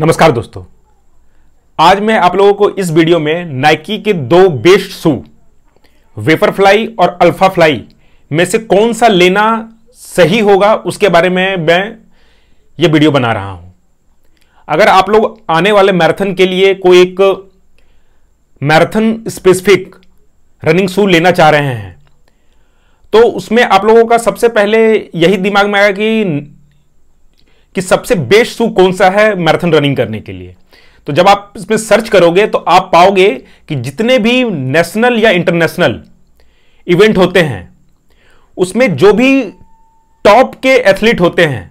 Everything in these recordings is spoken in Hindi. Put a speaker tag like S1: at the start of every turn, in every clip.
S1: नमस्कार दोस्तों। आज मैं आप लोगों को इस वीडियो में नाइकी के दो बेस्ट शू वेपर फ्लाई और अल्फ़ा फ्लाई में से कौन सा लेना सही होगा उसके बारे में मैं ये वीडियो बना रहा हूँ। अगर आप लोग आने वाले मैराथन के लिए कोई एक मैराथन स्पेसिफिक रनिंग शू लेना चाह रहे हैं तो उसमें आप लोगों का सबसे पहले यही दिमाग में आएगा कि कि सबसे बेस्ट शू कौन सा है मैराथन रनिंग करने के लिए? तो जब आप इसमें सर्च करोगे तो आप पाओगे कि जितने भी नेशनल या इंटरनेशनल इवेंट होते हैं, उसमें जो भी टॉप के एथलीट होते हैं,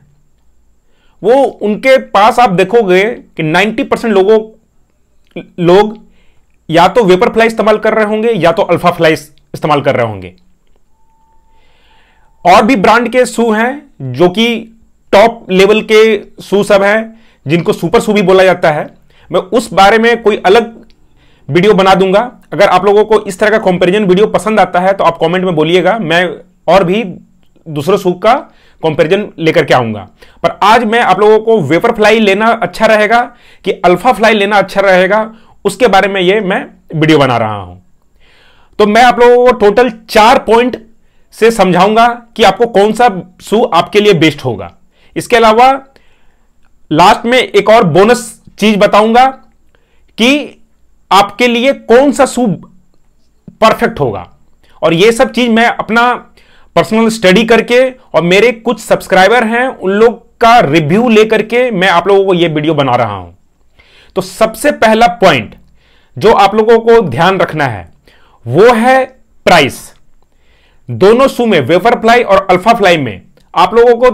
S1: वो उनके पास आप देखोगे कि 90 परसेंट लोगों, लोग या तो वेपर फ्लाई इस्तेमाल कर रहे होंगे या तो अल्फ़ा फ्लाई इस्तेमाल कर रहे होंगे। और भी ब्रांड के शू हैं, जो कि टॉप लेवल के शू सब हैं, जिनको सुपर शू भी बोला जाता है। मैं उस बारे में कोई अलग वीडियो बना दूँगा। अगर आप लोगों को इस तरह का कंपैरिजन वीडियो पसंद आता है तो आप कमेंट में बोलिएगा। मैं और भी दूसरे शू का कंपैरिजन लेकर के आऊँगा। पर आज मैं आप लोगों को वेपर फ्लाई लेना अच्छा रहेगा कि अल्फ़ा फ्लाई लेना अच्छा रहेगा, उसके बारे में ये मैं वीडियो बना रहा हूँ। तो मैं आप लोगों को टोटल चार पॉइंट से समझाऊँगा कि आपको कौन सा शू आपके लिए बेस्ट होगा। इसके अलावा लास्ट में एक और बोनस चीज़ बताऊँगा कि आपके लिए कौन सा शू परफेक्ट होगा। और यह सब चीज़ मैं अपना पर्सनल स्टडी करके और मेरे कुछ सब्सक्राइबर हैं, उन लोग का रिव्यू लेकर के मैं आप लोगों को यह वीडियो बना रहा हूँ। तो सबसे पहला पॉइंट जो आप लोगों को ध्यान रखना है, वो है प्राइस दोनों सू में वेफर फ्लाई और अल्फ़ा फ्लाई में, आप लोगों को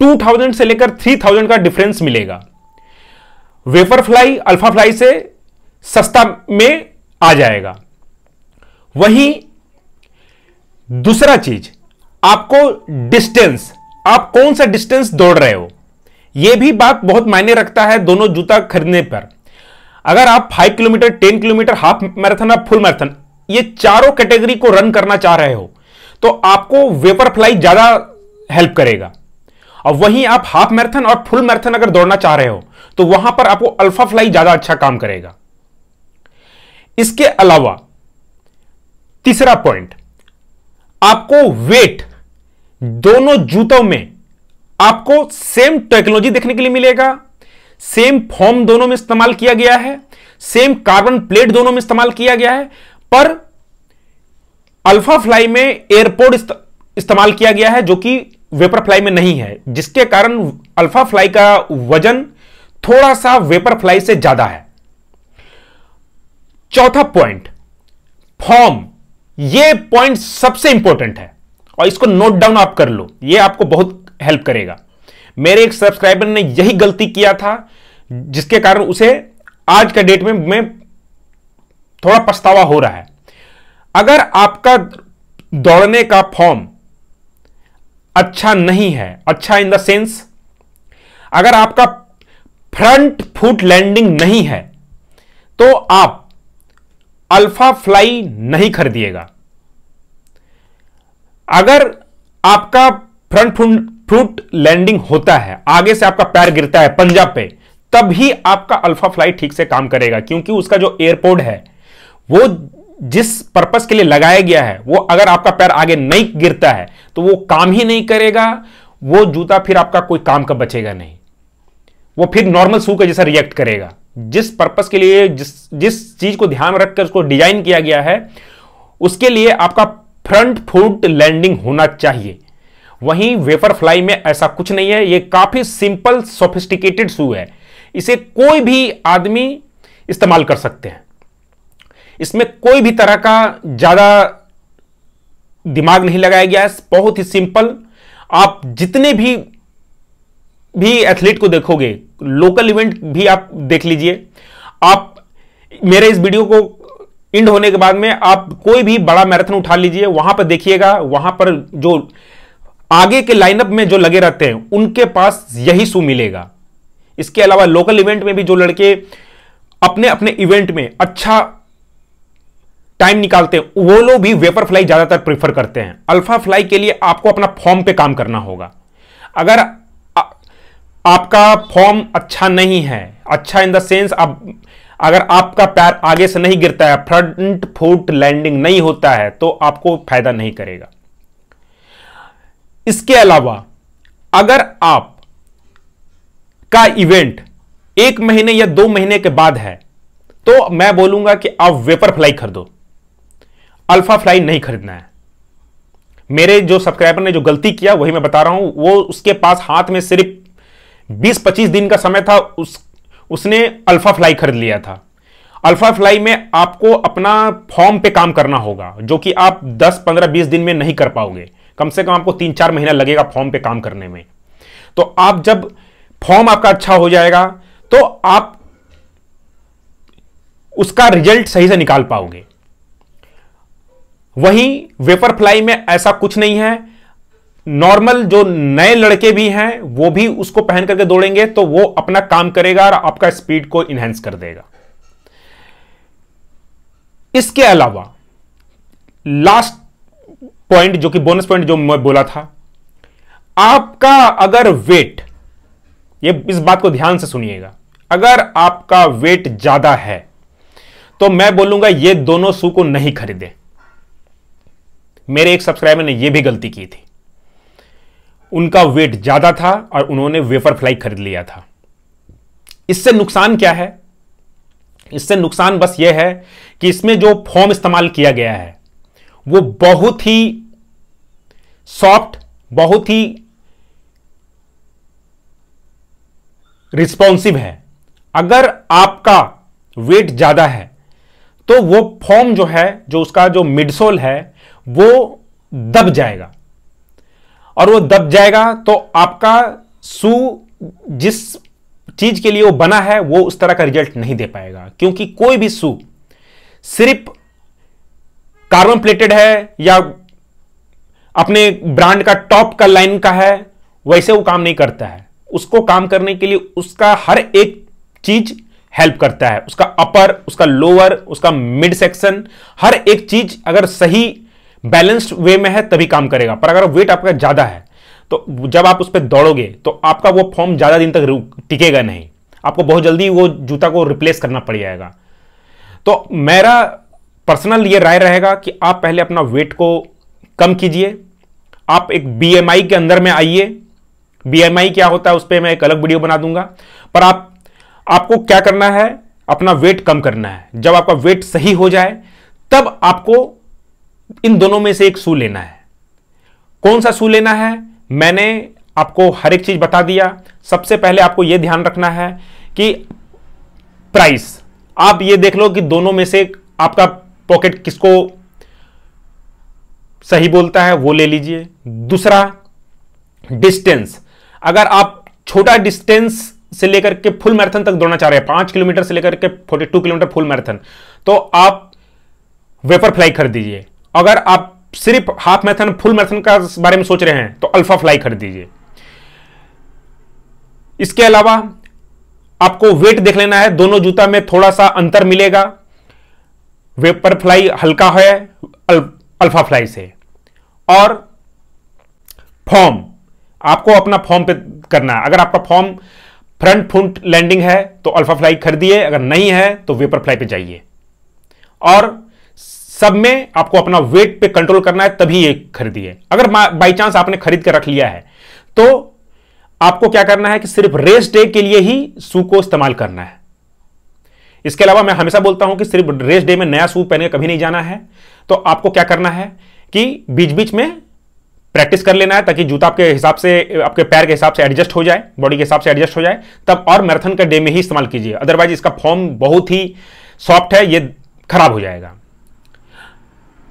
S1: 2000 से लेकर 3000 का डिफरेंस मिलेगा। वेफर फ्लाई अल्फ़ा फ्लाई से सस्ता में आ जाएगा। वहीं दूसरा चीज़, आपको डिस्टेंस आप कौन सा डिस्टेंस दौड़ रहे हो? यह भी बात बहुत मायने रखता है दोनों जूता खरीदने पर। अगर आप 5 किलोमीटर 10 किलोमीटर हाफ़ मैराथन और फुल मैराथन ये चारों कैटेगरी को रन करना चाह रहे हो तो आपको वेपर फ्लाई ज़्यादा हेल्प करेगा। और वहीं आप हाफ़ मैराथन और फुल मैराथन अगर दौड़ना चाह रहे हो तो वहाँ पर आपको अल्फ़ा फ्लाई ज़्यादा अच्छा काम करेगा। इसके अलावा, तीसरा पॉइंट आपको वेट दोनों जूतों में आपको सेम टेक्नोलॉजी देखने के लिए मिलेगा। सेम फॉर्म दोनों में इस्तेमाल किया गया है सेम कार्बन प्लेट दोनों में इस्तेमाल किया गया है, पर अल्फ़ा फ्लाई में एयरपोर्ट इस्तेमाल किया गया है, जो कि वेपर फ्लाई में नहीं है, जिसके कारण अल्फ़ा फ्लाई का वज़न थोड़ा सा वेपर फ्लाई से ज़्यादा है। चौथा पॉइंट, फॉर्म। यह पॉइंट सबसे इंपॉर्टेंट है, और इसको नोट डाउन आप कर लो यह आपको बहुत हेल्प करेगा। मेरे एक सब्सक्राइबर ने यही गलती किया था, जिसके कारण उसे आज का डेट में मैं थोड़ा पछतावा हो रहा है। अगर आपका दौड़ने का फॉर्म अच्छा नहीं है। अच्छा इन द सेंस अगर आपका फ्रंट फुट लैंडिंग नहीं है तो आप अल्फ़ा फ्लाई नहीं खरीदिएगा। अगर आपका फ्रंट फुट लैंडिंग होता है, आगे से आपका पैर गिरता है पंजाब पे, तभी आपका अल्फ़ा फ्लाई ठीक से काम करेगा, क्योंकि उसका जो एयरपोर्ट है, वो जिस पर्पस के लिए लगाया गया है, वो अगर आपका पैर आगे नहीं गिरता है तो वो काम ही नहीं करेगा, वो जूता फिर आपका कोई काम का बचेगा नहीं। वो फिर नॉर्मल शू के जैसा रिएक्ट करेगा। जिस पर्पस के लिए, जिस जिस चीज़ को ध्यान रखकर उसको डिज़ाइन किया गया है, उसके लिए आपका फ्रंट फुट लैंडिंग होना चाहिए। वहीं वेफर फ्लाई में ऐसा कुछ नहीं है, ये काफ़ी सिंपल सोफिस्टिकेटेड शू है। इसे कोई भी आदमी इस्तेमाल कर सकते हैं। इसमें कोई भी तरह का ज़्यादा दिमाग नहीं लगाया गया है। बहुत ही सिंपल। आप जितने भी भी एथलीट को देखोगे, लोकल इवेंट भी आप देख लीजिए। आप, मेरे इस वीडियो को इंड होने के बाद में आप कोई भी बड़ा मैराथन उठा लीजिए, वहाँ पर देखिएगा, वहाँ पर जो आगे के लाइनअप में जो लगे रहते हैं, उनके पास यही शू मिलेगा। इसके अलावा लोकल इवेंट में भी जो लड़के अपने अपने इवेंट में अच्छा टाइम निकालते हैं वो लोग भी वेपर फ्लाई ज़्यादातर प्रीफर करते हैं। अल्फ़ा फ्लाई के लिए आपको अपना फॉर्म पे काम करना होगा। अगर आ, आपका फॉर्म अच्छा नहीं है अच्छा इन द सेंस आप अगर आपका पैर आगे से नहीं गिरता है फ्रंट फुट लैंडिंग नहीं होता है तो आपको फ़ायदा नहीं करेगा। इसके अलावा अगर आप का इवेंट एक महीने या दो महीने के बाद है तो मैं बोलूँगा कि आप वेपर फ्लाई खरीदो। अल्फ़ा फ्लाई नहीं खरीदना है। मेरे जो सब्सक्राइबर ने जो गलती किया वही मैं बता रहा हूँ वो उसके पास हाथ में सिर्फ़ 20-25 दिन का समय था उस उसने अल्फ़ा फ्लाई खरीद लिया था। अल्फ़ा फ्लाई में आपको अपना फॉर्म पे काम करना होगा जो कि आप 10, 15, 20 दिन में नहीं कर पाओगे। कम से कम आपको तीन चार महीना लगेगा फॉर्म पे काम करने में। तो आप जब फॉर्म आपका अच्छा हो जाएगा तो आप उसका रिज़ल्ट सही से निकाल पाओगे। वहीं वेपर फ्लाई में ऐसा कुछ नहीं है। नॉर्मल जो नए लड़के भी हैं, वो भी उसको पहन करके दौड़ेंगे तो वो अपना काम करेगा और आपका स्पीड को इनहेंस कर देगा। इसके अलावा लास्ट पॉइंट जो कि बोनस पॉइंट जो मैं बोला था, आपका अगर वेट ये इस बात को ध्यान से सुनिएगा, अगर आपका वेट ज़्यादा है तो मैं बोलूँगा ये दोनों शू को नहीं खरीदे। मेरे एक सब्सक्राइबर ने यह भी गलती की थी। उनका वेट ज़्यादा था और उन्होंने वेफर फ्लाई खरीद लिया था। इससे नुकसान क्या है? इससे नुकसान बस यह है कि इसमें जो फॉर्म इस्तेमाल किया गया है, वो बहुत ही सॉफ्ट बहुत ही रिस्पॉन्सिव है। अगर आपका वेट ज़्यादा है तो वो फॉर्म जो है, जो उसका जो मिडसोल है वो दब जाएगा। और वो दब जाएगा तो आपका सू जिस चीज़ के लिए वो बना है, वो उस तरह का रिज़ल्ट नहीं दे पाएगा। क्योंकि कोई भी सू सिर्फ़ कार्बन प्लेटेड है या अपने ब्रांड का टॉप का लाइन का है, वैसे वो काम नहीं करता है। उसको काम करने के लिए उसका हर एक चीज़ हेल्प करता है। उसका अपर, उसका लोअर, उसका मिड सेक्शन, हर एक चीज़ अगर सही बैलेंस्ड वे में है, तभी काम करेगा। पर अगर वेट आपका ज़्यादा है तो जब आप उस पर दौड़ोगे तो आपका वो फॉर्म ज़्यादा दिन तक टिकेगा नहीं। आपको बहुत जल्दी वो जूता को रिप्लेस करना पड़ जाएगा। तो मेरा पर्सनल ये राय रहेगा कि आप पहले अपना वेट को कम कीजिए। आप एक बीएमआई के अंदर में आइए। बीएमआई क्या होता है, उस पर मैं एक अलग वीडियो बना दूँगा। पर आप, आपको क्या करना है, अपना वेट कम करना है। जब आपका वेट सही हो जाए, तब आपको इन दोनों में से एक सू लेना है। कौन सा सू लेना है? मैंने आपको हर एक चीज़ बता दिया। सबसे पहले आपको यह ध्यान रखना है कि प्राइस आप ये देख लो कि दोनों में से आपका पॉकेट किसको सही बोलता है, वो ले लीजिए। दूसरा डिस्टेंस अगर आप छोटा डिस्टेंस से लेकर के फुल मैराथन तक दौड़ना चाह रहे हैं, पाँच किलोमीटर से लेकर के forty two kilometre full marathon तो आप वेपर फ्लाई खरीद दीजिए। अगर आप सिर्फ़ हाफ़ मैराथन फुल मैराथन का बारे में सोच रहे हैं तो अल्फ़ा फ्लाई खरीद दीजिए। इसके अलावा आपको वेट देख लेना है, दोनों जूता में थोड़ा सा अंतर मिलेगा। वेपर फ्लाई हल्का है अल्फ़ा फ्लाई से। और फॉर्म आपको अपना फॉर्म पे करना है। अगर आपका फॉर्म फ्रंट फुंट लैंडिंग है तो अल्फ़ा फ्लाई खरीदिए अगर नहीं है तो वेपर फ्लाई पे जाइए। और सब में आपको अपना वेट पे कंट्रोल करना है, तभी ये खरीदिए। अगर बाई चांस आपने खरीद कर रख लिया है तो आपको क्या करना है कि सिर्फ़ रेस डे के लिए ही शू को इस्तेमाल करना है। इसके अलावा मैं हमेशा बोलता हूँ कि सिर्फ़ रेस डे में नया शू पहन कभी नहीं जाना है। तो आपको क्या करना है कि बीच बीच में प्रैक्टिस कर लेना है ताकि जूता आपके हिसाब से, आपके पैर के हिसाब से एडजस्ट हो जाए बॉडी के हिसाब से एडजस्ट हो जाए, तब और मैराथन का डे में ही इस्तेमाल कीजिए। अदरवाइज़ इसका फॉर्म बहुत ही सॉफ्ट है, ये खराब हो जाएगा।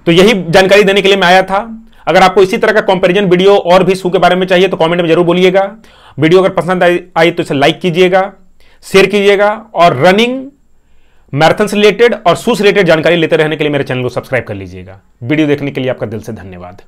S1: तो यही जानकारी देने के लिए मैं आया था। अगर आपको इसी तरह का कंपैरिजन वीडियो और भी शू के बारे में चाहिए तो कमेंट में ज़रूर बोलिएगा। वीडियो अगर पसंद आई तो इसे लाइक कीजिएगा शेयर कीजिएगा और रनिंग मैराथन से रिलेटेड और शू से रिलेटेड जानकारी लेते रहने के लिए मेरे चैनल को सब्सक्राइब कर लीजिएगा। वीडियो देखने के लिए आपका दिल से धन्यवाद।